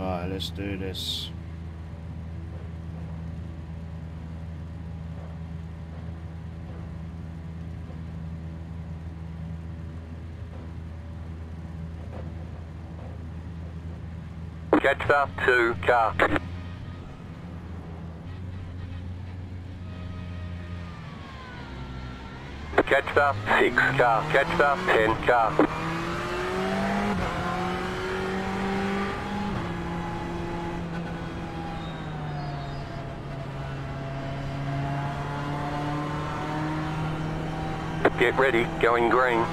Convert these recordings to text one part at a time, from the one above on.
Alright, let's do this. Up to car. Up six car. Catch up ten car. Get ready, going green.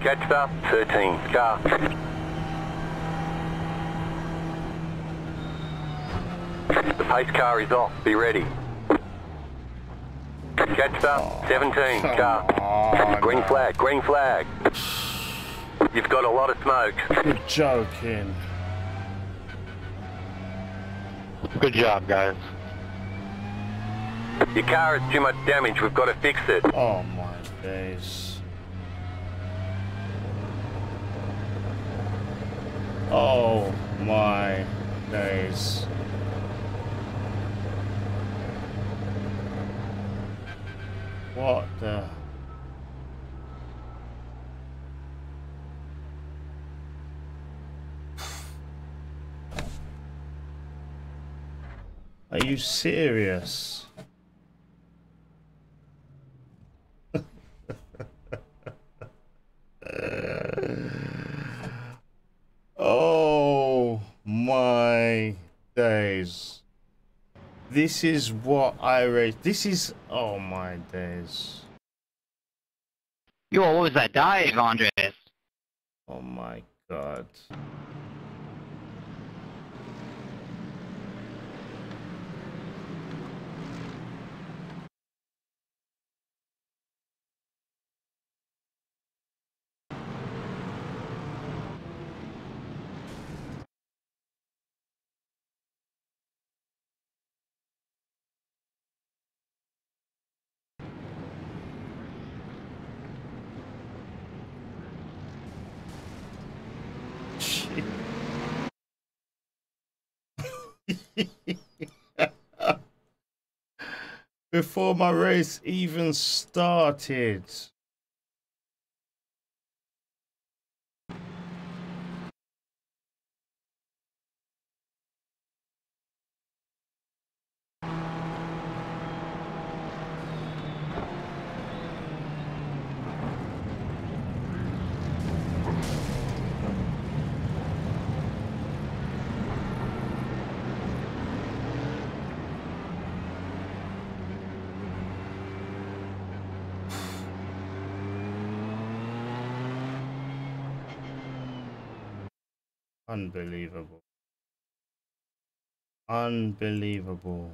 Catch up 13 car. The pace car is off, be ready. Catch up 17 car. Green flag, green flag. You've got a lot of smoke. You're joking. Good job, guys. Your car has too much damage, we've got to fix it. Oh my days. Oh my days. What the? Are you serious? Oh my days. This is what I raised. This is oh my days. Yo, what was that dive, Andres? Oh my god. Before my race even started. Unbelievable. Unbelievable.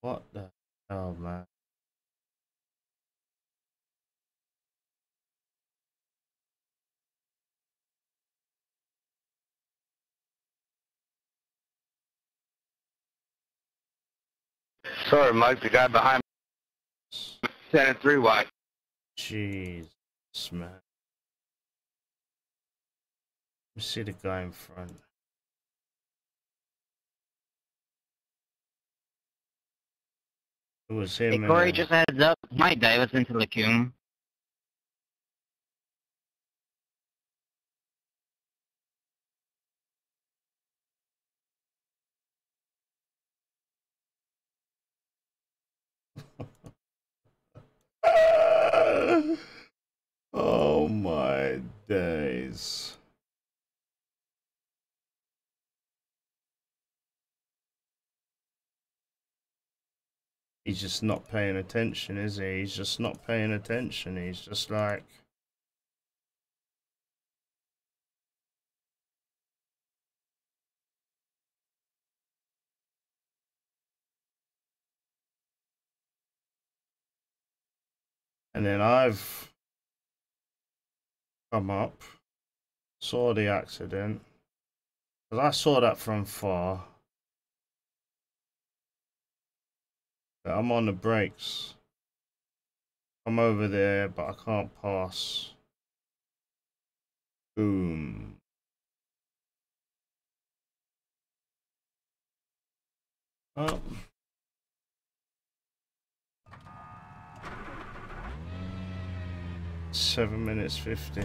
What the hell, man? Sorry, Mike, the guy behind me standing three wide. Jesus, me see the guy in front. It was him. Hey, and, Corey, uh, just heads up. My dive us into Lacune. oh my days. He's just not paying attention, is he? He's just not paying attention. He's just like. And then I've come up, saw the accident, because I saw that from far. But I'm on the brakes. I'm over there, but I can't pass. Boom. Seven minutes fifty.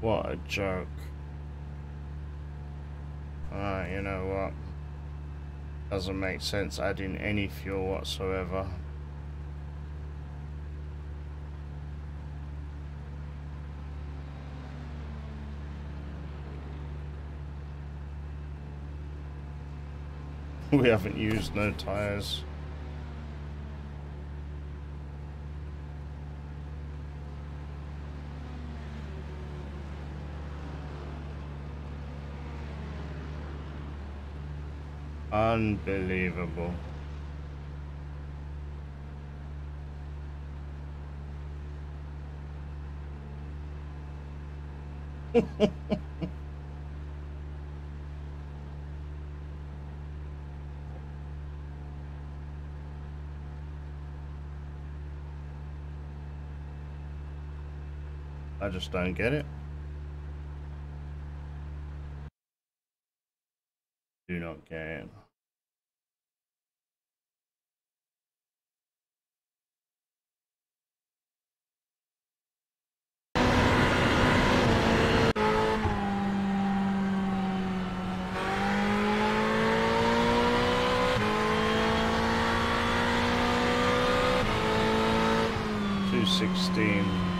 What a joke. Ah, you know what? Doesn't make sense adding any fuel whatsoever. We haven't used no tires. Unbelievable. I just don't get it. 216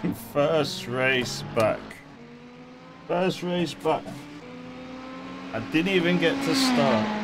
First race back. First race back. I didn't even get to start.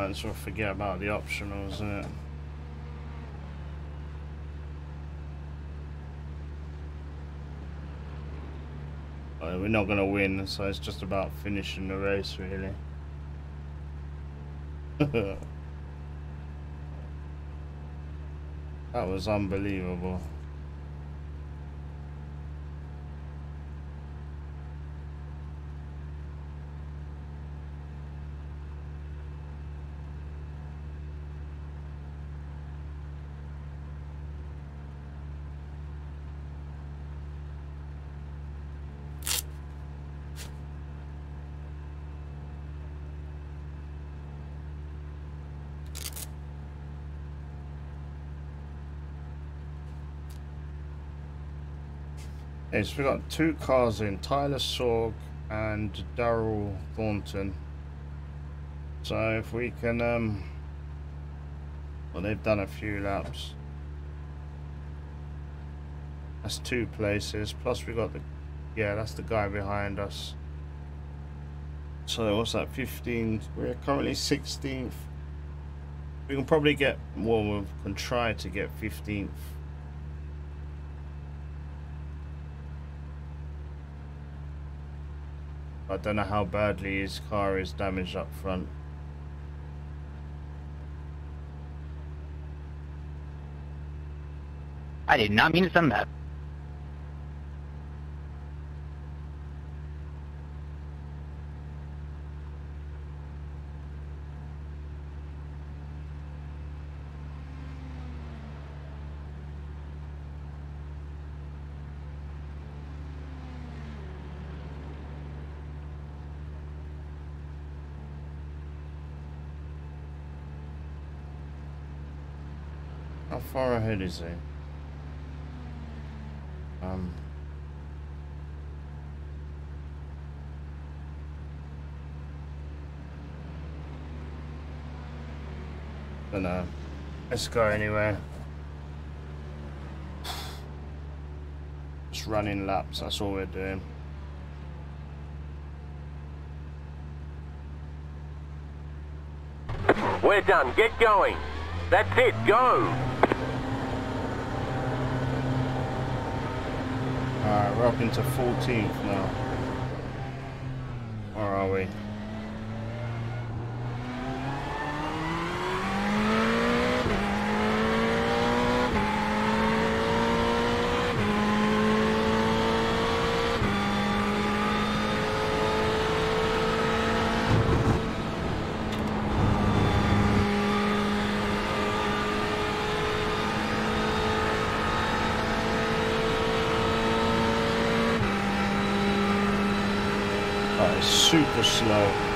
Might as well forget about the optionals, isn't it? We're not going to win, so it's just about finishing the race, really. that was unbelievable. So we've got two cars in, Tyler Sorg and Daryl Thornton. So if we can, um, well they've done a few laps. That's two places, plus we've got the, yeah that's the guy behind us. So what's that, 15th, we're currently 16th. We can probably get, well we can try to get 15th I don't know how badly his car is damaged up front. I did not mean to send that. Far ahead is he? Um. Don't know. Let's go anywhere. Just running laps, that's all we're doing. We're done. Get going. That's it. Go. Alright, we're up into 14th now. Where are we? Super slow.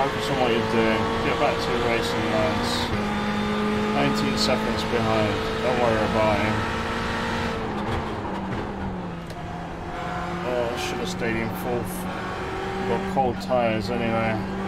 focus on what you're doing. Get back to your racing lines. 19 seconds behind. Don't worry about him. Oh, should have stayed in fourth. Got cold tyres anyway.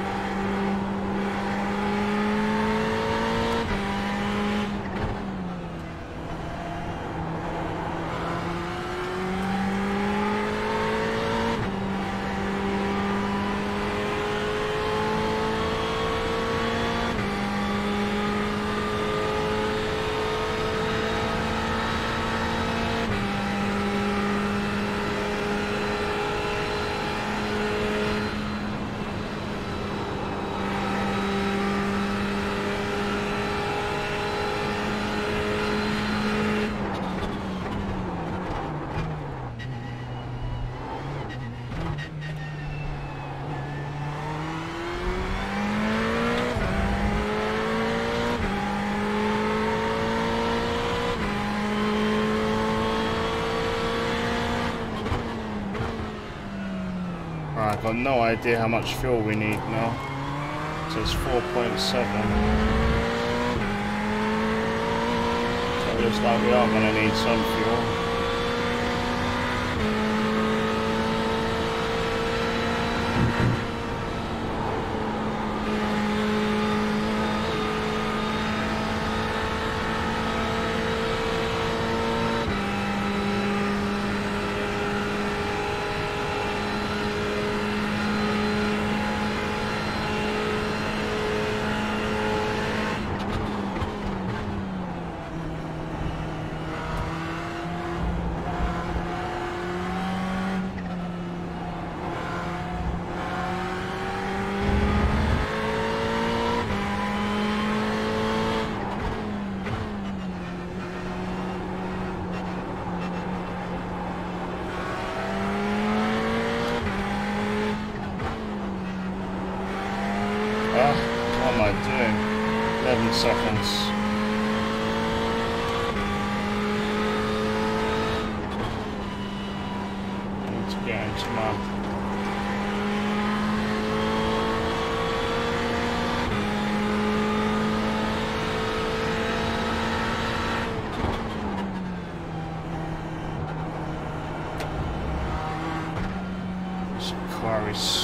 No idea how much fuel we need now. So it's 4.7. So it looks like we are going to need some fuel.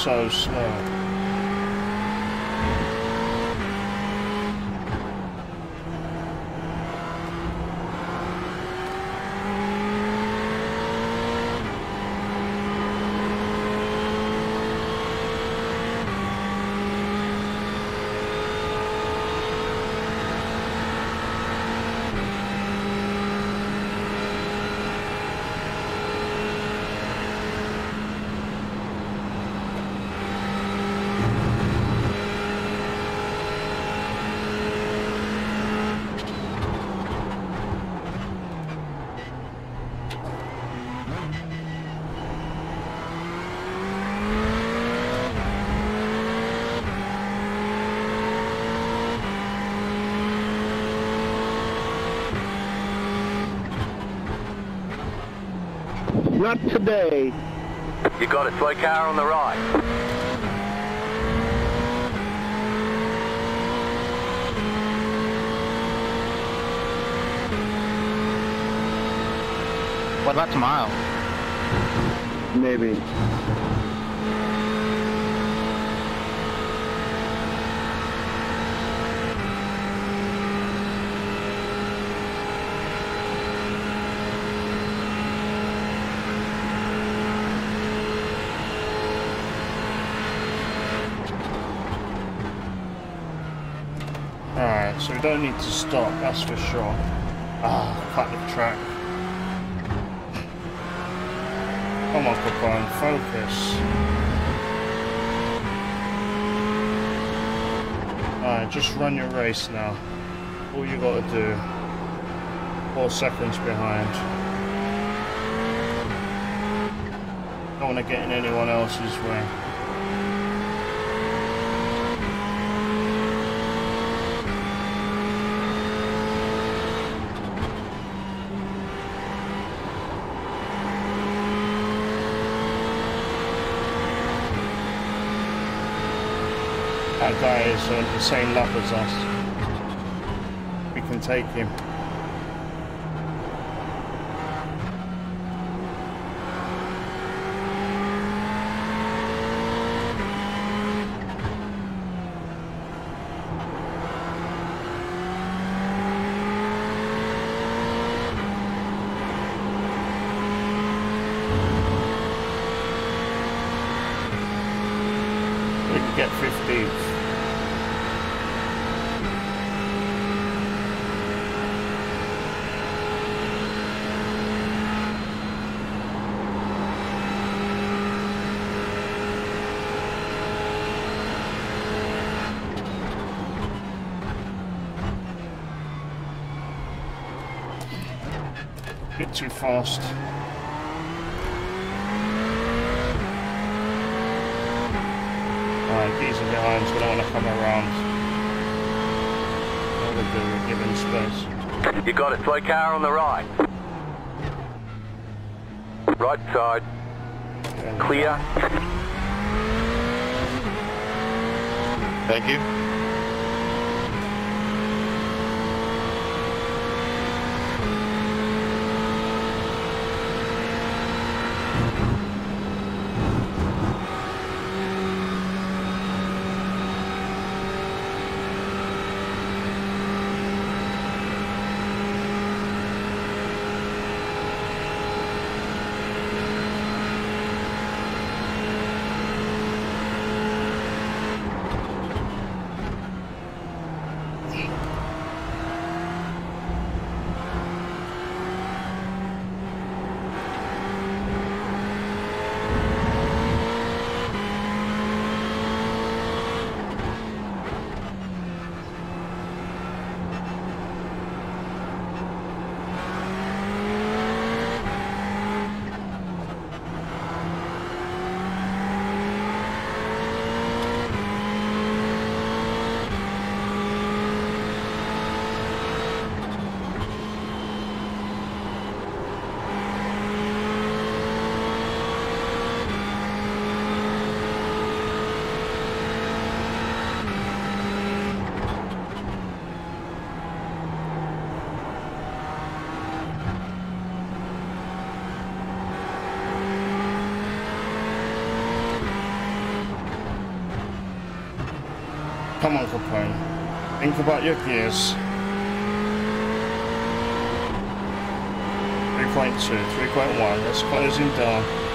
So slow. Not today. You got it. Slow car on the right. What about tomorrow? Maybe. so we don't need to stop, that's for sure. Ah, cut the track. Come on, Capone, focus. Alright, just run your race now. All you gotta do. Four seconds behind. Don't want to get in anyone else's way. The same lap as us. We can take him. bit too fast. Alright, these are behind, so they don't want to come around. What they do, we give them space. You got a slow car on the right. Right side. Clear. Thank you. Come on, Capone. Think about your gears. 3.2, 3.1, that's closing down.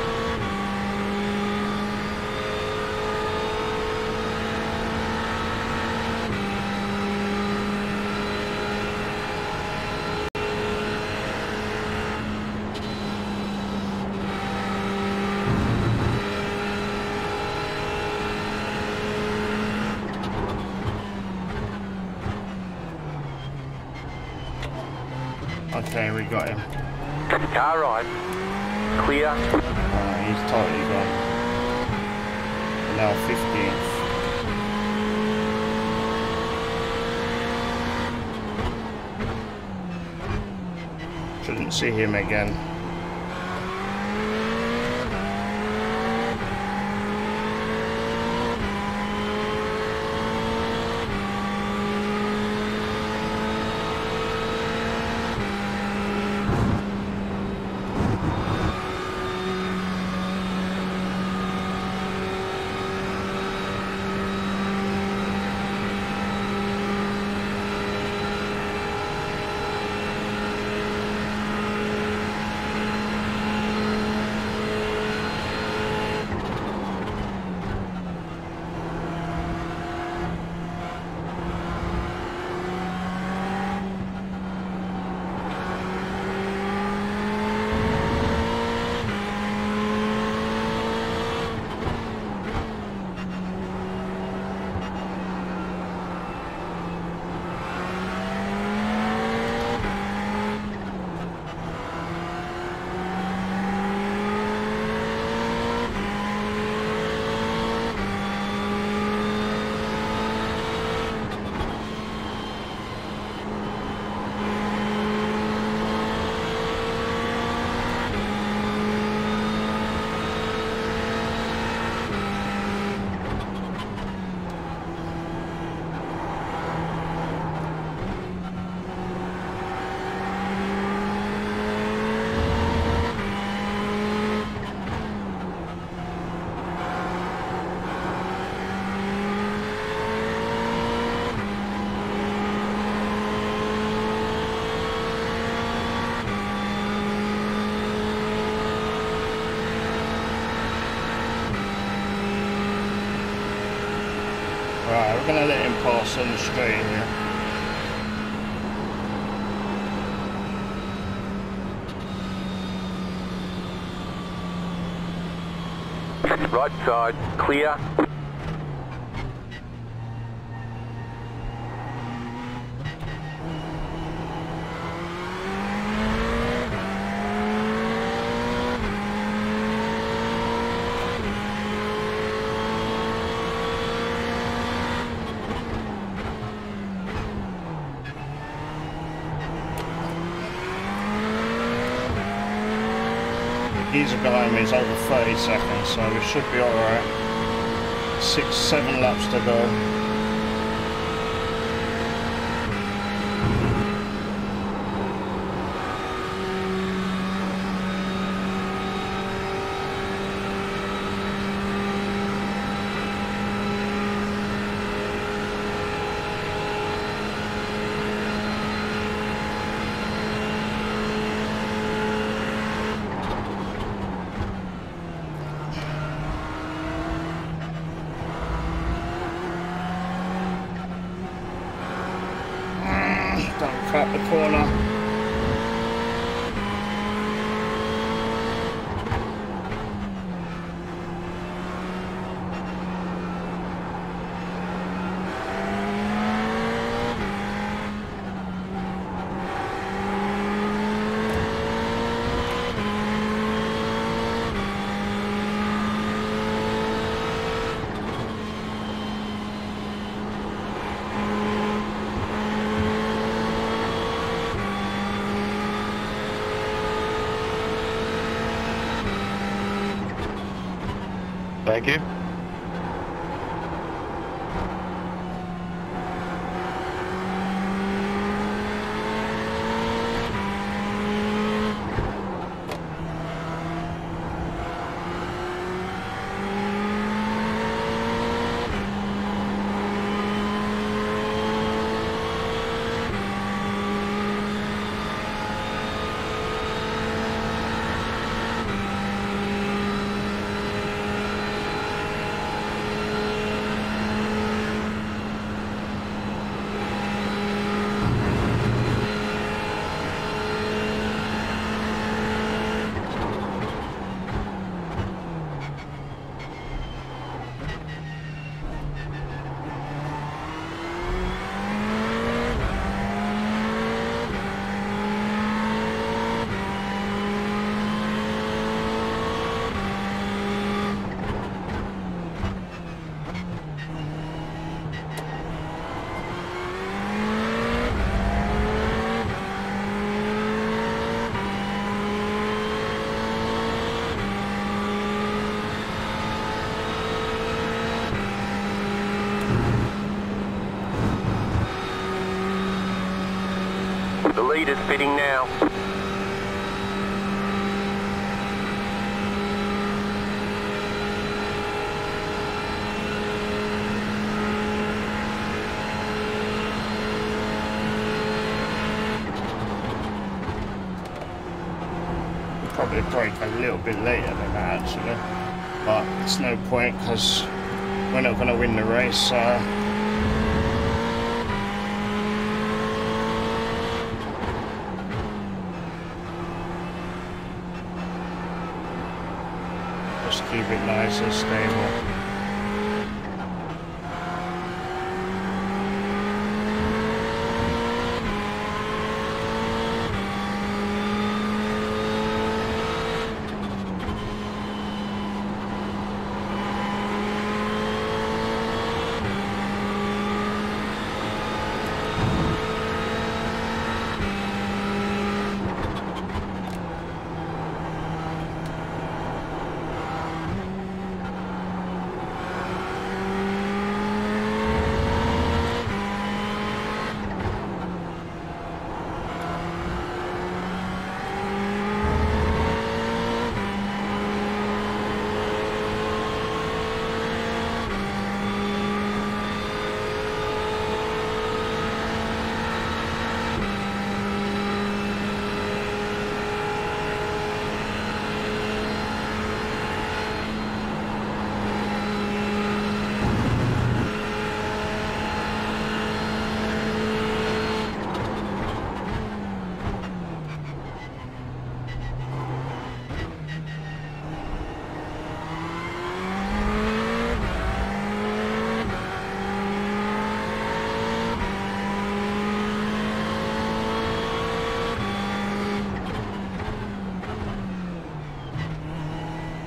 Okay, we got him. Car right. Clear. Uh, he's totally gone. Now 15th. Shouldn't see him again. Right, we're gonna let him pass on the straight here. Right side. Clear. He's behind me, he's over 30 seconds, so we should be alright. Six, seven laps to go. Corner. The lead is pitting now. Probably break a little bit later than that actually. But it's no point because we're not going to win the race. So just keep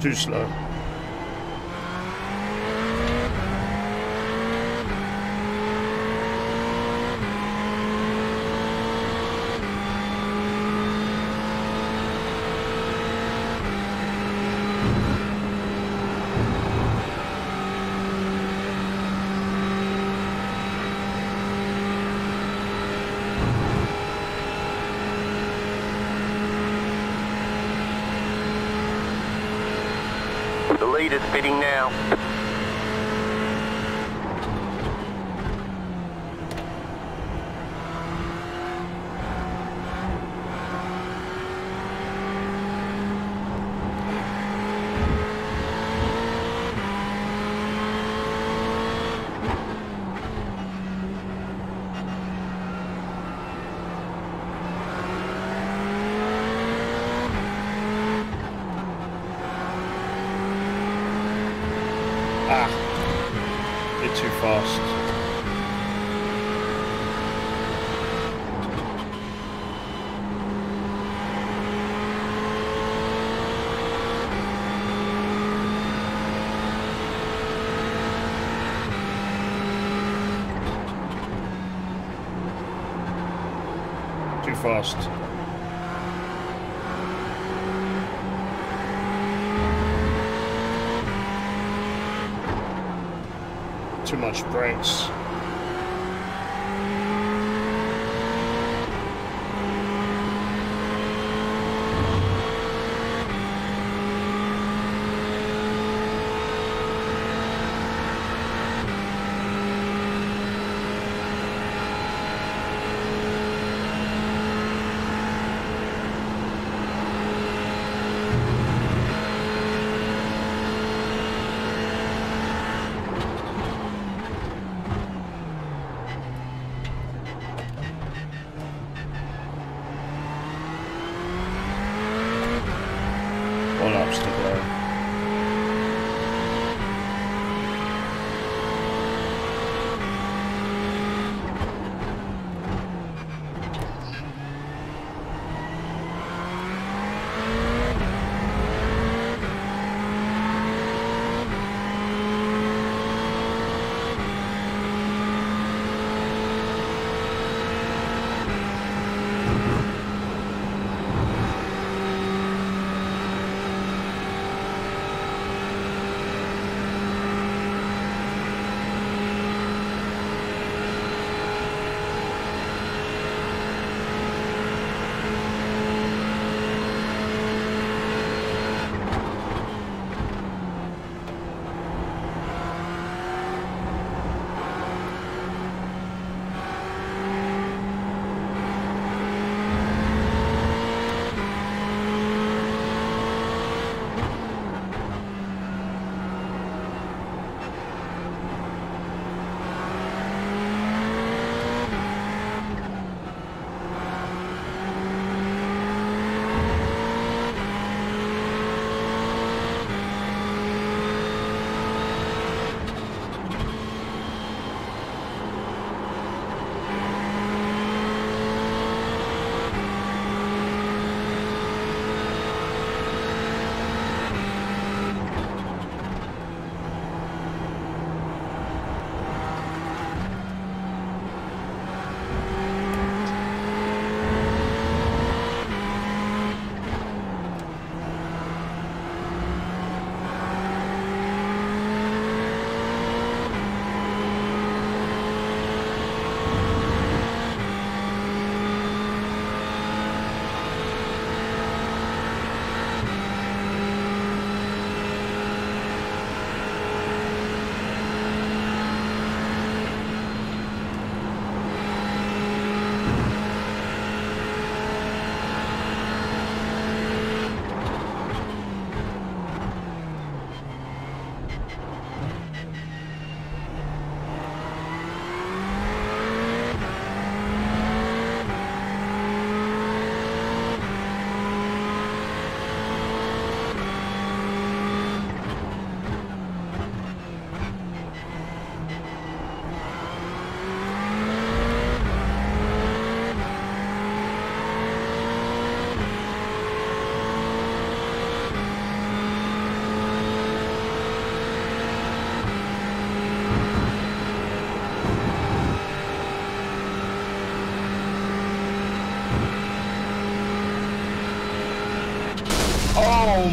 it pitting now. Fast. Too much brakes.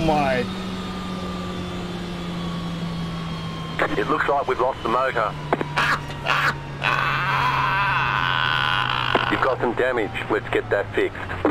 My! It looks like we've lost the motor. You've got some damage. Let's get that fixed.